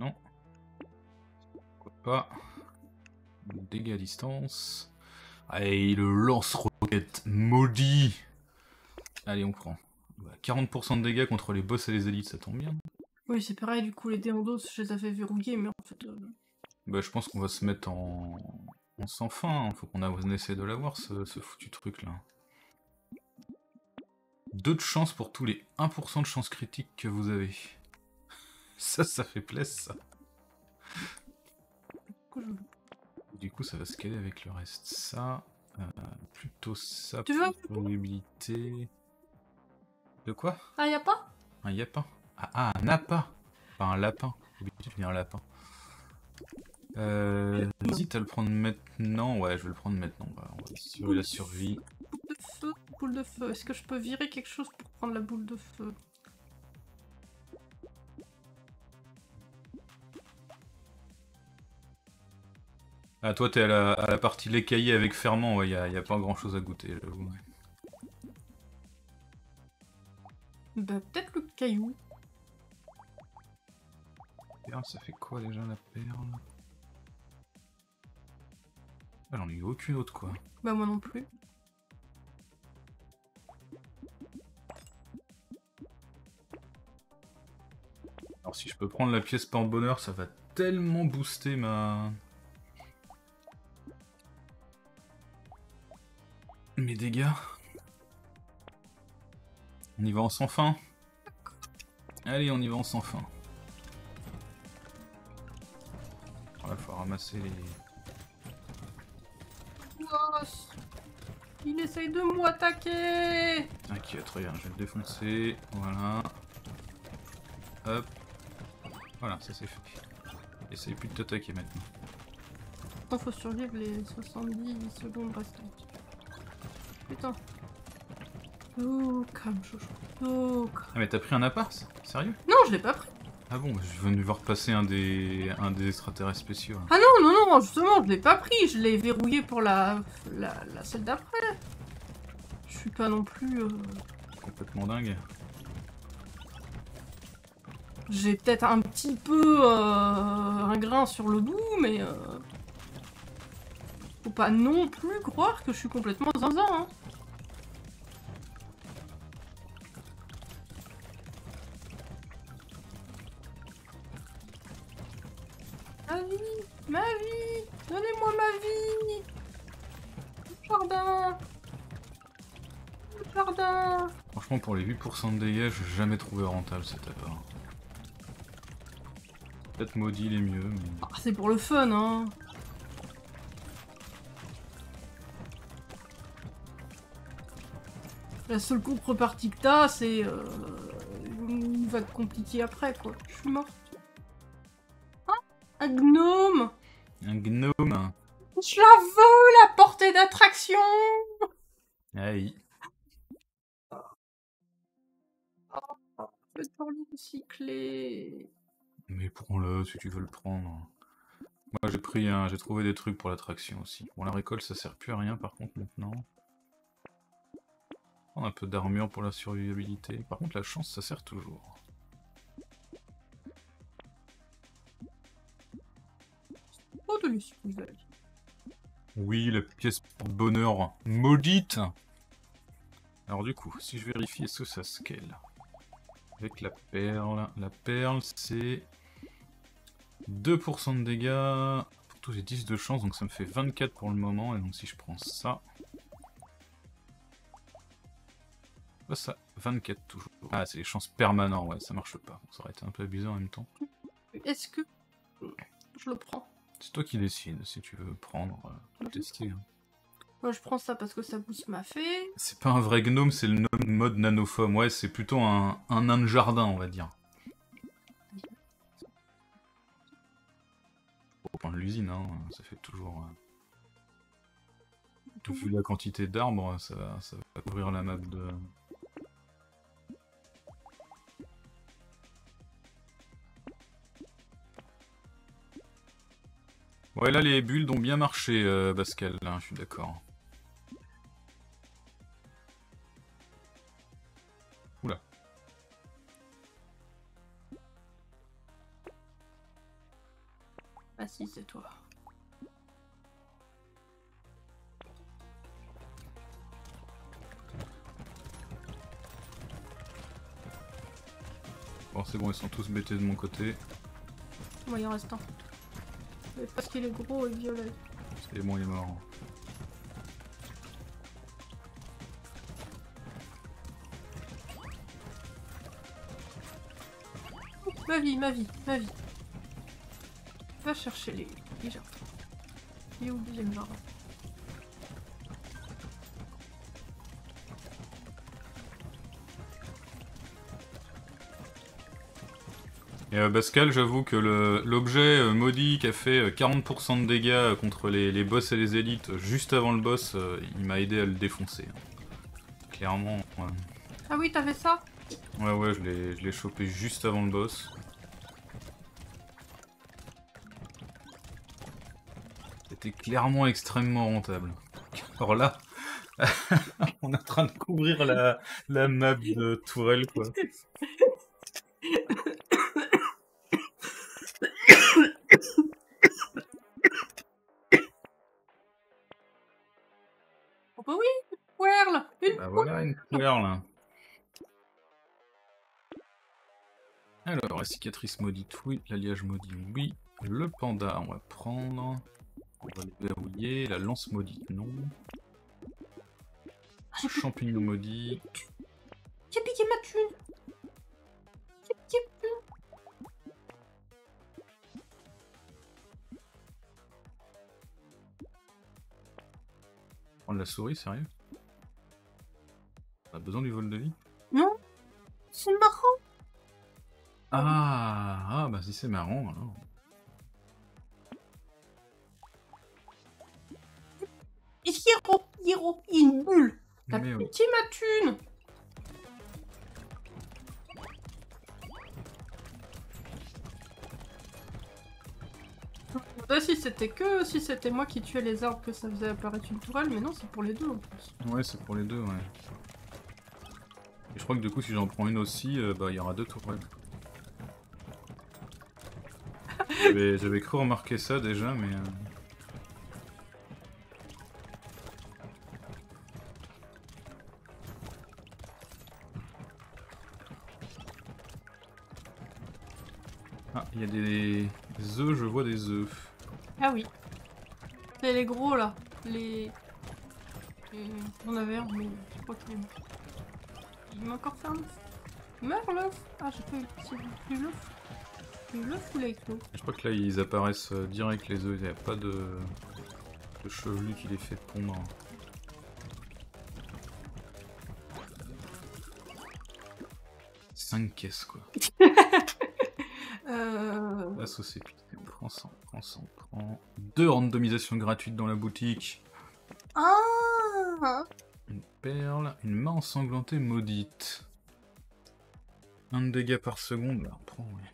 Non. Pourquoi pas. Dégâts à distance. Allez, le lance maudit Allez, on prend. 40% bah, de dégâts contre les boss et les élites, ça tombe bien. Oui, c'est pareil, du coup, les déondos, je les avais verrouillés, mais en fait... Euh, bah, je pense qu'on va se mettre en... en sans fin, faut qu'on essaie de l'avoir, ce, ce foutu truc-là. 2 de chance pour tous les 1% de chance critique que vous avez. Ça, ça fait plaisir, ça. Du coup, ça va se caler avec le reste. Ça, euh, plutôt ça tu mobilité. De quoi? Un yapin? Un yapin. Ah, ah, un appât Pas un lapin. J'ai de dire un lapin. Euh, t'as le prendre maintenant. Ouais, je vais le prendre maintenant. on va assurer la survie. Boule de feu, boule de feu. Est-ce que je peux virer quelque chose pour prendre la boule de feu? Ah, toi, t'es à la, à la partie l'écaillé avec ferment, ouais, y a, y a pas grand chose à goûter, j'avoue. Bah, peut-être le caillou. Perle, ça fait quoi déjà la perle? Ah, J'en ai eu aucune autre, quoi. Bah, moi non plus. Alors, si je peux prendre la pièce porte-bonheur, ça va tellement booster ma. Mes dégâts. On y va en sans fin. Allez, on y va en sans fin. Il faut ramasser les... Il essaye de m'attaquer T'inquiète, regarde, je vais le défoncer. Voilà. Hop. Voilà, ça c'est fait. Essaye plus de t'attaquer maintenant. Il faut survivre les 70 secondes restantes. Putain. Oh, calme, chouchou. Oh, calme. Ah, mais t'as pris un appart Sérieux? Non, je l'ai pas pris. Ah bon, je de voir passer un des, un des extraterrestres spéciaux. Ah non, non, non, justement, je l'ai pas pris. Je l'ai verrouillé pour la, la, la celle d'après. Je suis pas non plus... Euh... Complètement dingue. J'ai peut-être un petit peu euh, un grain sur le bout, mais... Euh... Faut pas non plus croire que je suis complètement zinzin, hein. Ma vie Ma vie Donnez-moi ma vie Jardin Jardin Franchement, pour les 8% de dégâts, j'ai jamais trouvé rentable cette appart. Peut-être maudit les mieux, mais... Ah, c'est pour le fun, hein La seule contrepartie que t'as, c'est euh, une vague compliquée après, quoi. Je suis morte. Ah Un gnome Un gnome Je la veux, la portée d'attraction Aïe. Oh, le temps recycler. Mais prends-le si tu veux le prendre. Moi j'ai pris un... j'ai trouvé des trucs pour l'attraction aussi. Bon la récolte ça sert plus à rien par contre maintenant un peu d'armure pour la survivabilité. Par contre, la chance, ça sert toujours. Oh, de Oui, la pièce pour bonheur maudite Alors du coup, si je vérifie, est-ce que ça scale Avec la perle? La perle, c'est 2% de dégâts. Pour tous, j'ai 10 de chance, donc ça me fait 24 pour le moment. Et donc si je prends ça, ça 24 toujours. Ah, c'est les chances permanentes, ouais, ça marche pas. Ça aurait été un peu abusé en même temps. Est-ce que je le prends? C'est toi qui décides si tu veux prendre, euh, tester. Hein. Moi, je prends ça parce que ça booste ma fée. C'est pas un vrai gnome, c'est le mode nanophome. Ouais, c'est plutôt un, un nain de jardin, on va dire. Au point de l'usine, hein, ça fait toujours... Euh, vu la quantité d'arbres, ça, ça va couvrir la map de... Ouais, là, les bulles ont bien marché, euh, hein, je suis d'accord. Oula. Ah, Vas-y, c'est toi. Bon, c'est bon, ils sont tous bêtés de mon côté. Voyons, restant parce qu'il est gros et violet. C'est bon, il est mort. Ma vie, ma vie, ma vie. Va chercher les, les jardins. Il est où le deuxième jardin Et euh, Pascal, j'avoue que l'objet euh, maudit qui a fait euh, 40% de dégâts euh, contre les, les boss et les élites euh, juste avant le boss, euh, il m'a aidé à le défoncer. Clairement, ouais. Ah oui, t'avais ça? Ouais, ouais, je l'ai- je l'ai chopé juste avant le boss. C'était clairement extrêmement rentable. Alors là, on est en train de couvrir la, la map de Tourelle, quoi. Une couleur là. Alors, la cicatrice maudite, oui. L'alliage maudit, oui. Le panda, on va prendre. On va le verrouiller. La lance maudite, non. Champignon maudit. A piqué ma thune a piqué ma thune Prendre la souris, sérieux? On a besoin du vol de vie? Non C'est marrant ah, ah, bah si c'est marrant alors. Hiro, Hiro, une bulle T'as Mais oui. piqué ma thune Bah si c'était que si c'était moi qui tuais les arbres que ça faisait apparaître une tourelle, mais non c'est pour les deux en plus. Ouais, c'est pour les deux, ouais. Et je crois que du coup, si j'en prends une aussi, euh, bah il y aura deux tourelles. J'avais cru remarquer ça déjà, mais. euh, Ah, il y a des œufs, je vois des œufs. Ah oui. C'est les gros là. Les. les- On avait un, mais je crois qu'il est mort. Il m'a encore fait un œuf. Meurs l'œuf Ah j'ai pas eu l'œuf. Plus l'œuf ou l'éclos Je crois que là, ils apparaissent euh, direct les œufs, il n'y a pas de, de chevelu qui les fait pondre. Cinq caisses quoi. Euh... La sauce épique, on prend ça, on prend ça, on prend. Deux randomisations gratuites dans la boutique. Ah Une perle, une main ensanglantée maudite. Un de dégâts par seconde, là, on prend, ouais.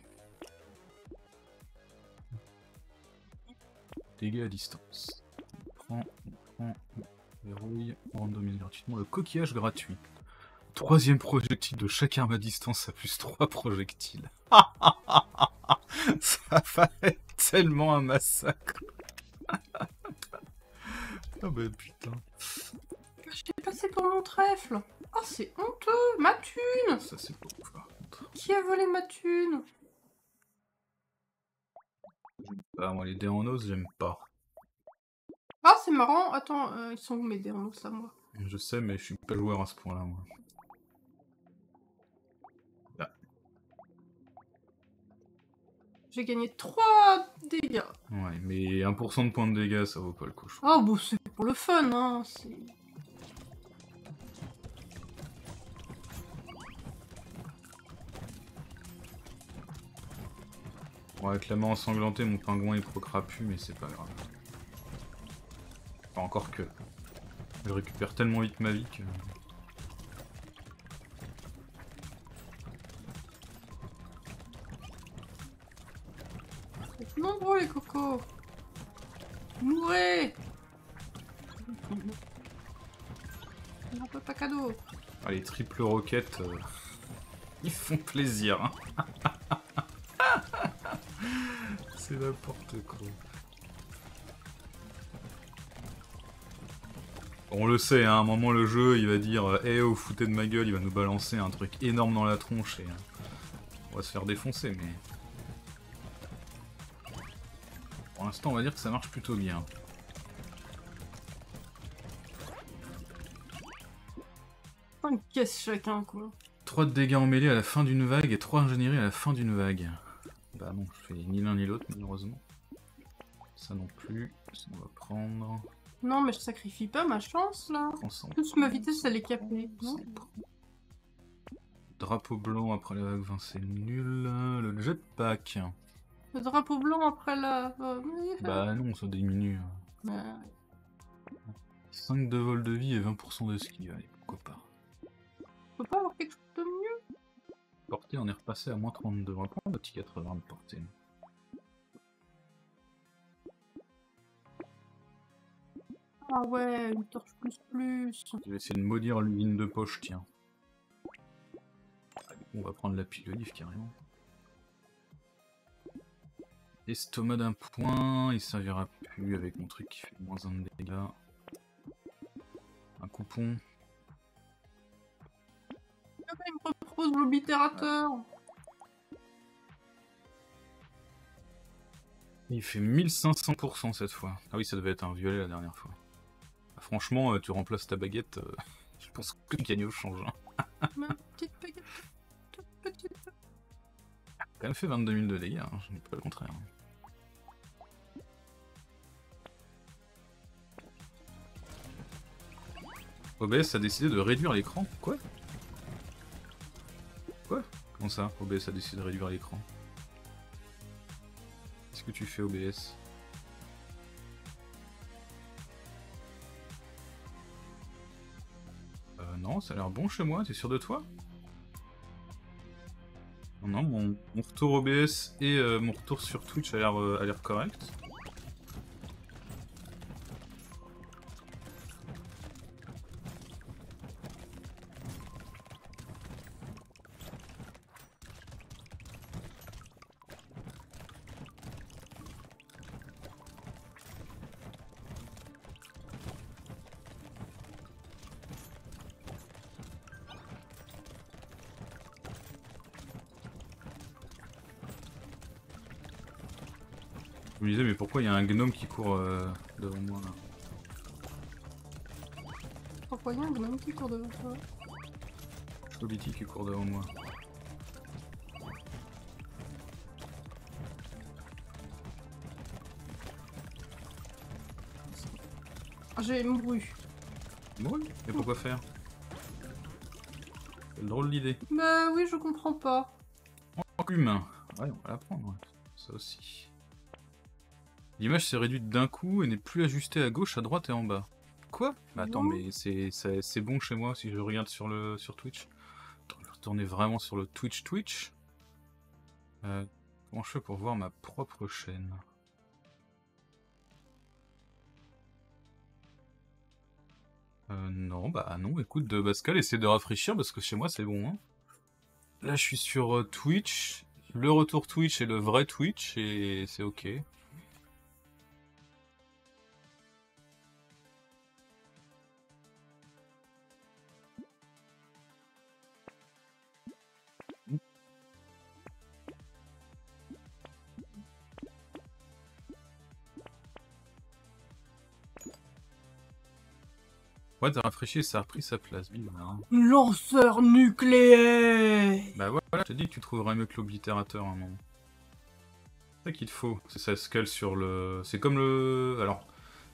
Dégâts à distance. On prend, on prend, on verrouille, on randomise gratuitement le coquillage gratuit. Troisième projectile de chaque arme à distance à plus 3 projectiles. Ça va être tellement un massacre. Ah bah putain. Passé pour mon trèfle Oh c'est honteux Ma thune Ça c'est par contre. Qui a volé ma thune? Ah, moi les dés en os, j'aime pas. Ah c'est marrant Attends, euh, ils sont où mes dés en os à moi? Je sais, mais je suis pas joueur à ce point-là, moi. J'ai gagné 3 dégâts Ouais, mais 1% de points de dégâts, ça vaut pas le coup. trouve. Oh bah c'est pour le fun hein c'est... Bon, avec la main ensanglantée, mon pingouin il procra plus, mais c'est pas grave. Pas encore que. Je récupère tellement vite ma vie que. Nombreux les cocos Mourez Non, pas, pas cadeau Ah, les triple roquettes, euh, ils font plaisir. hein. C'est n'importe quoi. On le sait, hein, à un moment le jeu il va dire Eh oh foutez de ma gueule, il va nous balancer un truc énorme dans la tronche et euh, on va se faire défoncer mais. Pour l'instant on va dire que ça marche plutôt bien. Une caisse chacun quoi. 3 de dégâts en mêlée à la fin d'une vague et 3 ingénierie à la fin d'une vague. Bah non, je fais ni l'un ni l'autre malheureusement. Ça non plus, ça on va prendre. Non, mais je sacrifie pas ma chance là. Plus ma vitesse elle est capée. Drapeau blanc après la vague 20, c'est nul. Le jetpack. Le drapeau blanc après la. Bah non, ça diminue. 5 de vol de vie et 20% d'esquive, allez, pourquoi pas. On peut pas avoir quelque chose de Portée, on est repassé à moins 32. On va prendre le petit 80 de portée. Ah ouais, une torche plus plus. Je vais essayer de maudire l'usine de poche, tiens. On va prendre la pile de livre carrément. Estomac d'un point, il servira plus avec mon truc qui fait moins un de dégâts. Un coupon. Propose l'oblitérateur. Il fait 1500% cette fois. Ah oui, ça devait être un violet la dernière fois. Franchement, euh, tu remplaces ta baguette, euh, je pense que le gagnant change. Hein. Ma petite baguette, petite. a quand même fait 22 000 de dégâts, hein, je n'ai pas le contraire. OBS a décidé de réduire l'écran Quoi? Quoi Comment ça OBS a décidé de réduire l'écran Qu'est-ce que tu fais OBS non, ça a l'air bon chez moi, t'es sûr de toi Non, non, mon, retour OBS et euh, mon retour sur Twitch a l'air euh, correct. Je me disais, mais pourquoi il y a un gnome qui court euh, devant moi là Pourquoi il y a un gnome qui court devant toi qui court devant moi. J'ai mouru. Mouru Et pourquoi faire Quelle drôle d'idée. Bah oui, je comprends pas. Enclume Ouais, on va la prendre. Ça aussi. L'image s'est réduite d'un coup et n'est plus ajustée à gauche, à droite et en bas. Quoi? Bah, Attends, mais c'est bon chez moi si je regarde sur, le, sur Twitch. Attends, je vais retourner vraiment sur le Twitch Twitch. Euh, comment je fais pour voir ma propre chaîne? Euh, non, bah non, écoute, de Pascal, essaie de rafraîchir parce que chez moi c'est bon. Hein. Là, je suis sur euh, Twitch, le retour Twitch et le vrai Twitch et c'est ok. Ouais, t'as rafraîchi ça a repris sa place, hein. Lanceur nucléaire Bah voilà, je t'ai dit que tu trouverais mieux que l'oblitérateur un moment. C'est ça qu'il te faut, c'est ça scale sur le... C'est comme le... Alors,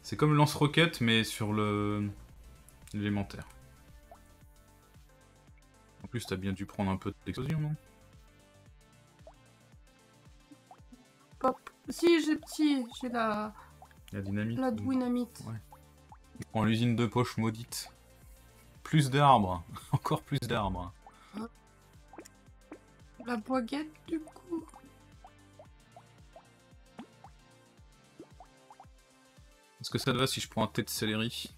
c'est comme le lance-roquette, mais sur le... l'élémentaire. En plus, t'as bien dû prendre un peu d'explosion, non? Hop. Si, j'ai petit, j'ai la... La dynamite. La dynamite. Ouais. En l'usine de poche maudite. Plus d'arbres. Encore plus d'arbres. La baguette, du coup. Est-ce que ça te va si je prends un thé de céleri?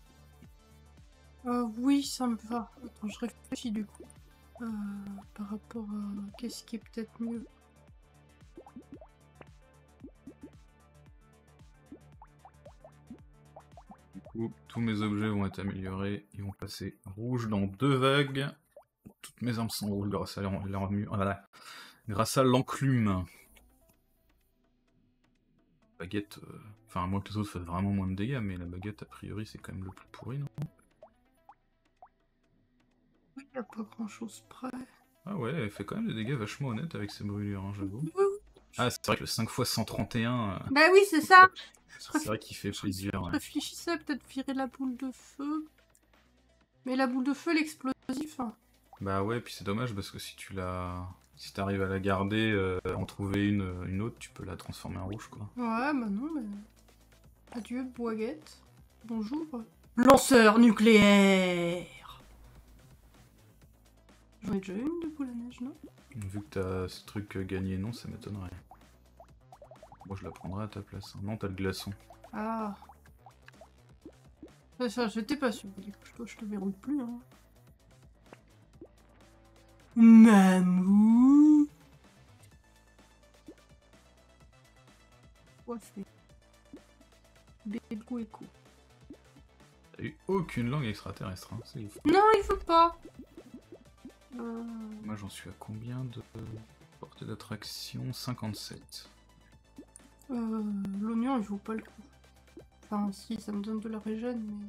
Euh, Oui, ça me va. Attends, je réfléchis du coup. Euh, par rapport à qu'est-ce qui est peut-être mieux. Coup, tous mes objets vont être améliorés. Ils vont passer rouge dans deux vagues. Toutes mes armes sont rouges grâce à l'armure. Voilà. Grâce à l'enclume. Baguette. euh, Enfin, à moins que les autres fassent vraiment moins de dégâts, mais la baguette, a priori, c'est quand même le plus pourri, non? Il n'y a pas grand chose près. Ah ouais, elle fait quand même des dégâts vachement honnêtes avec ses brûlures, hein, j'avoue. Ah, c'est vrai que le 5 x 131, euh, Bah oui, c'est ça. c'est vrai qu'il fait plaisir. Je réfléchissais à peut-être virer la boule de feu. Mais la boule de feu, l'explosif. hein. Bah ouais, puis c'est dommage parce que si tu la... Si t'arrives à la garder, euh, en trouver une, une autre, tu peux la transformer en rouge, quoi. Ouais, bah non, mais. Adieu, Boiguette. Bonjour. Lanceur nucléaire J'en ai déjà une de boule à neige, non Vu que t'as ce truc gagné, non, ça m'étonnerait. Moi, je la prendrais à ta place. hein. Non, t'as le glaçon. Ah. Ouais, Ça, j'étais pas coup, toi, je te verrouille plus, hein. Mamou Coiffé. Bego écho. T'as eu aucune langue extraterrestre, hein. Non, il faut pas Moi, j'en suis à combien de portée d'attraction? 57. euh, L'oignon, il vaut pas le coup. Enfin, si, ça me donne de la régène, mais...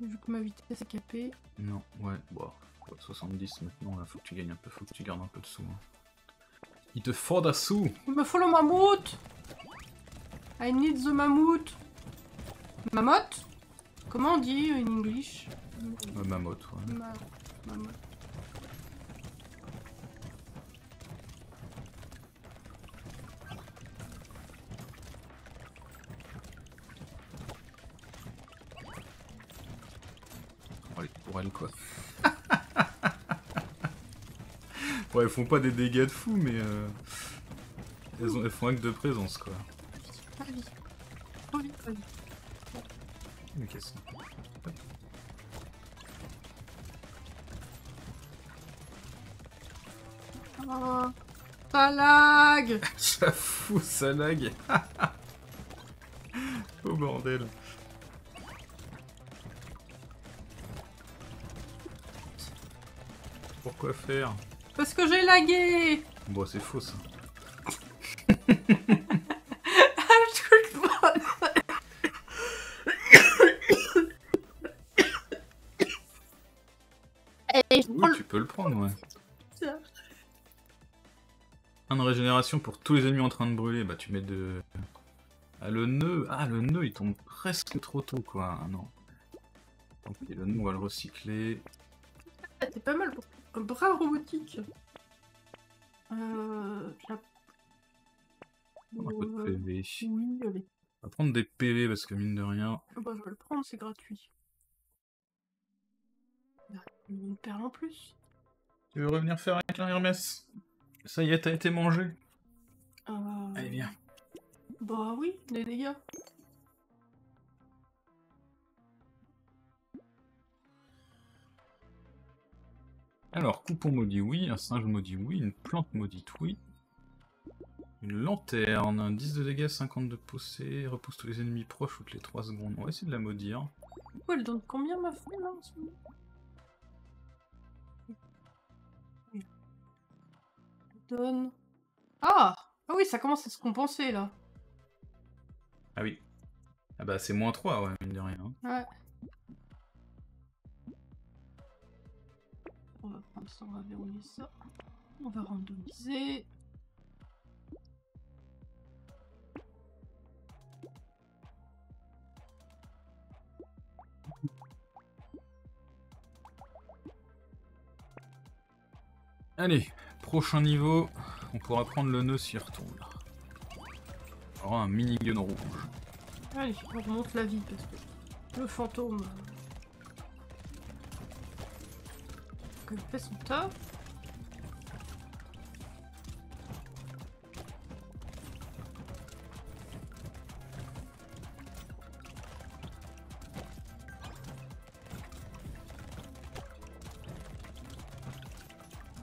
Vu que ma vitesse est capée... Non, ouais, bon, quoi, 70 maintenant, là, faut que tu gagnes un peu, faut que tu gardes un peu de sous. hein. Il te faut des sous Il me faut le mammouth I need the mammouth Mammouth? Comment on dit in English? Euh, Mammouth, ouais. Ma... Pour elle, quoi. ouais, elles font pas des dégâts de fou, mais... Euh... Elles, ont... elles font acte de présence, quoi. Pas vite. Pas vite, pas vite. Mais qu'est-ce que Ah, ça lag. Ça fout, ça lag. Oh bordel. Pourquoi faire? Parce que j'ai lagué. Bon, c'est faux, ça. Je prends Oui, le- tu peux le prendre, ouais. Un de régénération pour tous les ennemis en train de brûler. Bah, tu mets de... Ah, le nœud Ah, le nœud, il tombe presque trop tôt, quoi. Ah, non. Ok, le nœud, on va le recycler. Ah, T'es pas mal pour un bras robotique. Euh... un- Un peu de PV. Oui, allez. On va prendre des PV parce que mine de rien... Ah Bah, je vais le prendre, c'est gratuit. Ah, Une perle en plus. Tu veux revenir faire avec un Hermès? Ça y est, t'as été mangé. Euh... Allez, viens. Bah oui, des dégâts. Alors, coupon maudit, oui. Un singe maudit, oui. Une plante maudite, oui. Une lanterne, un 10 de dégâts, 50 de poussée, repousse tous les ennemis proches toutes les 3 secondes. On va essayer de la maudire. Coup, elle donne combien ma femme là donne. Ah Ah oui, ça commence à se compenser là. Ah oui. Ah bah c'est moins 3, ouais, mine de rien. hein. Ouais. On va prendre ça, on va verrouiller ça. On va randomiser. Allez, prochain niveau, on pourra prendre le nœud s'il retourne. On aura un minigun rouge. Allez, on remonte la vie parce que le fantôme. euh, Il fait son taf.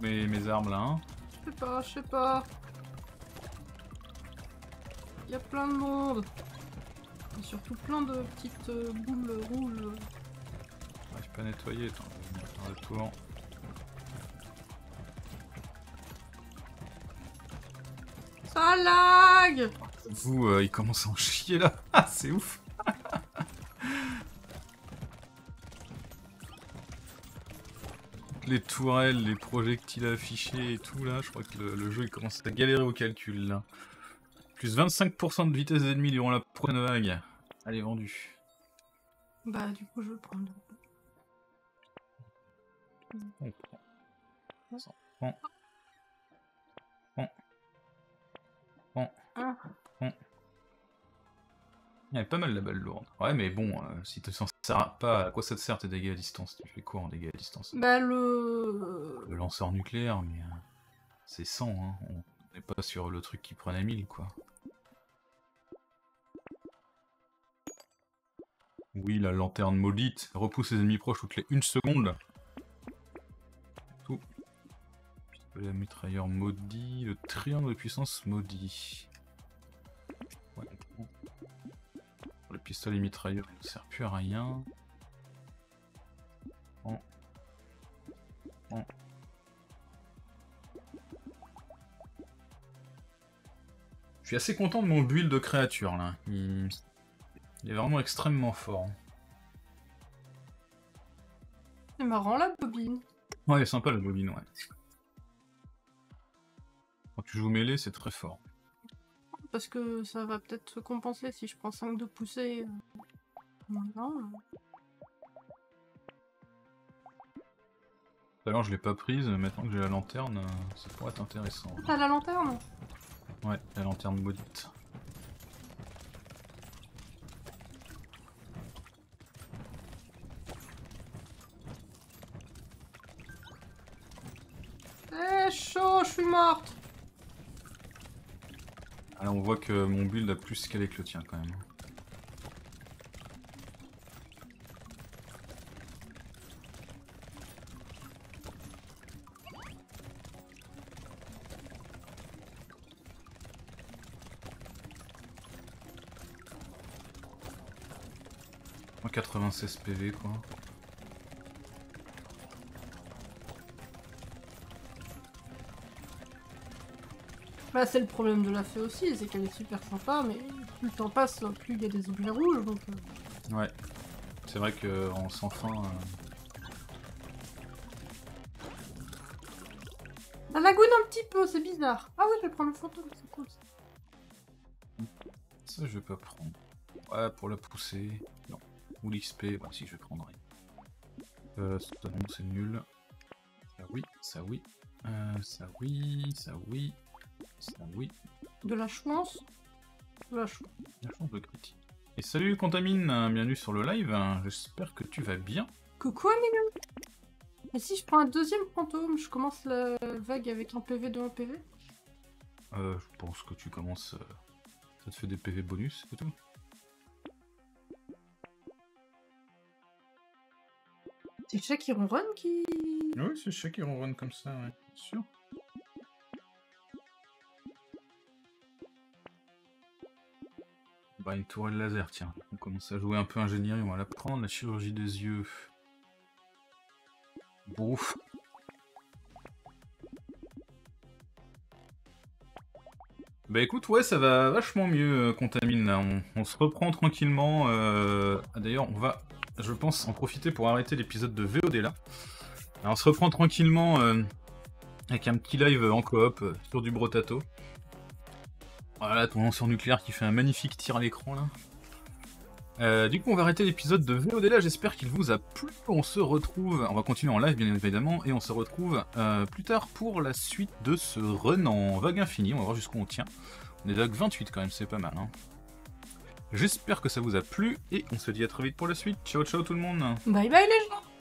Mes, mes armes là, hein. Je sais pas, je sais pas. Il y a plein de monde. Et surtout plein de petites euh, boules rouges. J'arrive pas à nettoyer, attends, je vais tour. Ça lag Vous, euh, il commence à en chier là. Ah, c'est ouf. Les tourelles, les projectiles affichés et tout là, je crois que le, le jeu il commence à galérer au calcul là. Plus 25% de vitesse d'ennemi durant la prochaine vague. Allez, vendu. Bah du coup je vais prendre. On prend. Ça prend. Prend. Prend. Ah. Il y avait pas mal la balle lourde. Ouais, mais bon, euh, si tu t'en sers pas, à quoi ça te sert tes dégâts à distance Tu fais quoi en dégâts à distance? Bah le... Le lanceur nucléaire, mais euh, c'est 100, hein. On n'est pas sur le truc qui prenait 1000, quoi. Oui, la lanterne maudite repousse les ennemis proches toutes les 1 seconde. Tout. Le mitrailleur maudit, le triangle de puissance maudit. Pistolet mitrailleur il ne sert plus à rien. Je suis assez content de mon build de créature là. Il... il est vraiment extrêmement fort. C'est marrant la bobine. Ouais, sympa la bobine, ouais. Quand tu joues mêlée, c'est très fort. Parce que ça va peut-être se compenser si je prends 5 de poussée. Maintenant. euh. Tout à l'heure, je l'ai pas prise, mais maintenant que j'ai la lanterne, euh, ça pourrait être intéressant. T'as la lanterne Ouais, la lanterne maudite. Eh chaud, je suis morte Alors on voit que mon build a plus scalé que le tien quand même. Moi, 96 PV quoi. Bah c'est le problème de la fée aussi, c'est qu'elle est super sympa, mais plus le temps passe, plus il y a des objets rouges, donc... euh, Ouais. C'est vrai que en sans fin. euh, Ça lagoune un petit peu, c'est bizarre. Ah oui, je vais prendre le fantôme, c'est cool. ça. Ça, je vais pas prendre. Ouais, pour la pousser. Non. Ou l'XP, bah si, je prendrai. Euh, ça, non, c'est nul. Ça, oui, ça, oui. Euh, ça, oui, ça, oui. Ça, oui. De la chance De la chance. La chance de critique. Et salut Contamine, bienvenue sur le live. J'espère que tu vas bien. Coucou Amélie Et si je prends un deuxième fantôme, je commence la vague avec un PV de 1 PV Euh, je pense que tu commences. euh, ça te fait des PV bonus, c'est tout. C'est le chat qui ronronne qui... Oui, c'est chat qui ronronne comme ça, ouais. Bien sûr. Bah, une tourelle laser, tiens. On commence à jouer un peu ingénierie, on va la prendre, la chirurgie des yeux. Bouf. Bah écoute, ouais, ça va vachement mieux, euh, Contamine, là. On, se reprend tranquillement. euh, D'ailleurs, on va, je pense, en profiter pour arrêter l'épisode de VOD, là. On se reprend tranquillement euh, avec un petit live en coop sur du brotato. Voilà, ton lanceur nucléaire qui fait un magnifique tir à l'écran là. Euh, du coup, on va arrêter l'épisode de VOD là. J'espère qu'il vous a plu. On se retrouve, on va continuer en live bien évidemment, et on se retrouve euh, plus tard pour la suite de ce run en vague infinie. On va voir jusqu'où on tient. On est vague 28 quand même, c'est pas mal. Hein. J'espère que ça vous a plu et on se dit à très vite pour la suite. Ciao ciao tout le monde. Bye bye les gens